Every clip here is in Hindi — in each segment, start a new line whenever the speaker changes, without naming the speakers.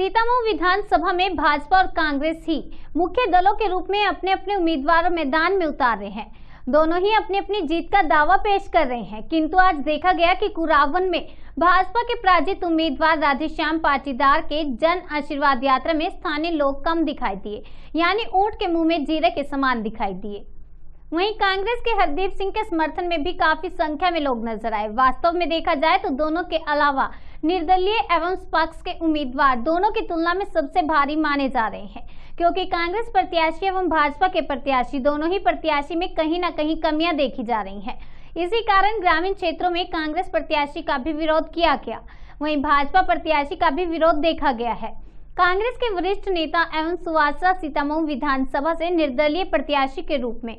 सीतामऊ विधानसभा में भाजपा और कांग्रेस ही मुख्य दलों के रूप में अपने अपने उम्मीदवार मैदान में उतार रहे हैं। दोनों ही अपनी अपनी जीत का दावा पेश कर रहे हैं, किंतु आज देखा गया कि कुरावन में भाजपा के पराजित उम्मीदवार राधेश्याम पाटीदार के जन आशीर्वाद यात्रा में स्थानीय लोग कम दिखाई दिए, यानी ऊँट के मुँह में जीरे के समान दिखाई दिए। वहीं कांग्रेस के हरदीप सिंह के समर्थन में भी काफ़ी संख्या में लोग नज़र आए। वास्तव में देखा जाए तो दोनों के अलावा निर्दलीय एवं पक्ष के उम्मीदवार दोनों की तुलना में सबसे भारी माने जा रहे हैं, क्योंकि कांग्रेस प्रत्याशी एवं भाजपा के प्रत्याशी दोनों ही प्रत्याशी में कहीं न कहीं कमियाँ देखी जा रही हैं। इसी कारण ग्रामीण क्षेत्रों में कांग्रेस प्रत्याशी का भी विरोध किया गया। वहीं भाजपा प्रत्याशी का भी विरोध देखा गया है। कांग्रेस के वरिष्ठ नेता एवं सुवासरा सीतामऊ विधानसभा से निर्दलीय प्रत्याशी के रूप में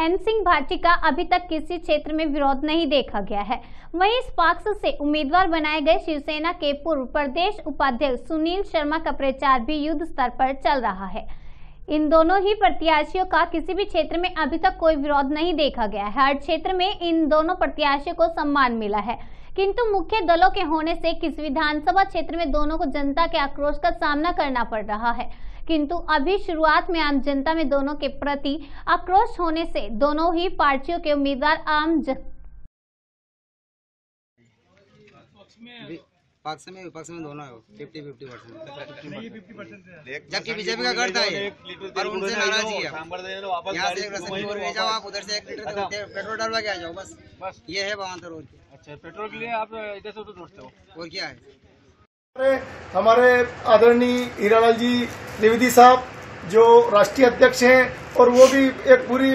एन सिंह भाटी का अभी तक किसी क्षेत्र में विरोध नहीं देखा गया है। वहीं इस पक्ष से उम्मीदवार बनाए गए शिवसेना के पूर्व प्रदेश उपाध्यक्ष सुनील शर्मा का प्रचार भी युद्ध स्तर पर चल रहा है। इन दोनों ही प्रत्याशियों का किसी भी क्षेत्र में अभी तक कोई विरोध नहीं देखा गया है। हर क्षेत्र में इन दोनों प्रत्याशियों को सम्मान मिला है। किंतु मुख्य दलों के होने से किस विधानसभा क्षेत्र में दोनों को जनता के आक्रोश का सामना करना पड़ रहा है। किंतु अभी शुरुआत में आम जनता में दोनों के प्रति आक्रोश होने से दोनों ही पार्टियों के उम्मीदवार आम ज...
पक्ष में विपक्ष में दोनों है फिफ्टी फिफ्टी परसेंट जबकि बीजेपी का गढ़ था ये और उनसे नाराज़गी है यहाँ से एक रसद और ले जाओ आप उधर से एक लीटर पेट्रोल डालवा के आ जाओ बस। ये है
अच्छा पेट्रोल के लिए आप इधर से उधर दौड़ते हो?
और क्या है?
हमारे हमारे आदरणीय हीरालाल जी द्विवेदी साहब जो राष्ट्रीय अध्यक्ष हैं और वो भी एक पूरी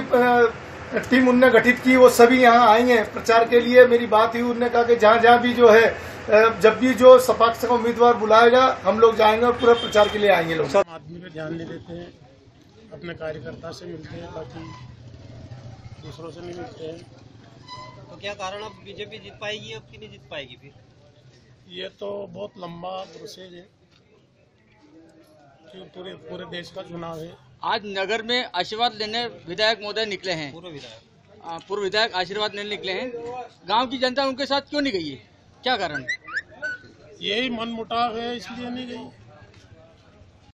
टीम उनने गठित की वो सभी यहाँ आएँगे प्रचार के लिए। मेरी बात हुई उनने कहा कि जहाँ जहाँ भी जो है जब भी जो सपाक्ष का उम्मीदवार बुलाएगा हम लोग जाएँगे और पूरा प्रचार के लिए आएँगे लोग।
आम आदमी पे ध्यान नहीं देते हैं अपने कार्यकर्ता से मिलते हैं बाकी दूसरों से नहीं मिलते हैं।
तो क्या कारण अब बीजेपी जीत पाएगी अब कि नहीं जीत पाएगी फिर?
ये तो बहुत लंबा प्रोसेस है कि पूरे पूरे देश का चुनाव है।
आज नगर में आशीर्वाद लेने विधायक महोदय निकले हैं।
पूर्व विधायक।
पूर्व विधायक आशीर्वाद लेने निकले हैं। गाँव की जनता उनके साथ क्यों नहीं गई है? क्या कारण?
यही मन मुटाव है इसलिए नहीं गई।